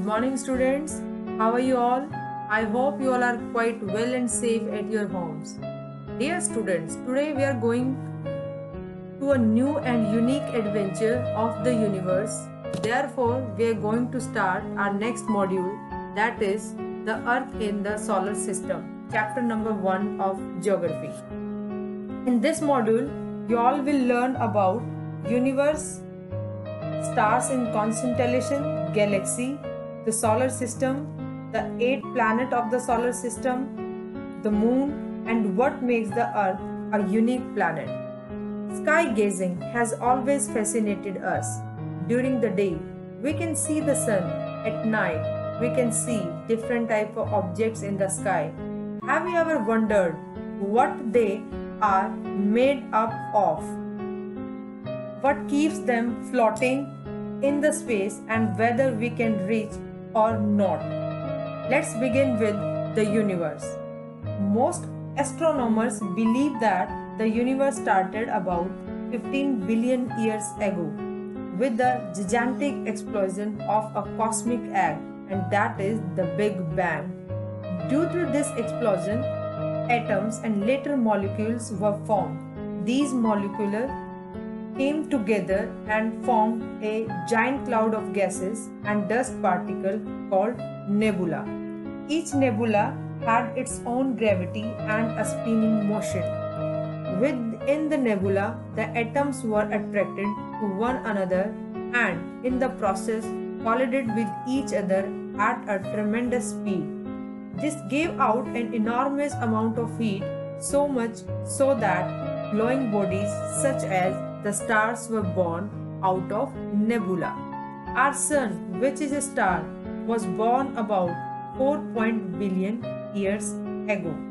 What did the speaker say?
Good morning, students. How are you all? I hope you all are quite well and safe at your homes. Dear students, today we are going to a new and unique adventure of the universe. Therefore, we are going to start our next module that is the Earth in the Solar System, chapter number 1 of Geography. In this module, you all will learn about universe, stars in constellation, galaxy, the solar system, the eight planet of the solar system, the moon, and what makes the earth a unique planet. Sky gazing has always fascinated us. During the day, we can see the sun. At night, we can see different type of objects in the sky. Have you ever wondered what they are made up of? What keeps them floating in the space and whether we can reach or not? Let's begin with the universe. Most astronomers believe that the universe started about 15 billion years ago with the gigantic explosion of a cosmic egg, and that is the Big Bang. Due to this explosion, atoms and later molecules were formed. These molecules came together and formed a giant cloud of gases and dust particle called nebula. Each nebula had its own gravity and a spinning motion. Within the nebula, the atoms were attracted to one another and, in the process, collided with each other at a tremendous speed. This gave out an enormous amount of heat, so much so that glowing bodies such as the stars were born out of nebula. Our sun, which is a star, was born about 4 billion years ago.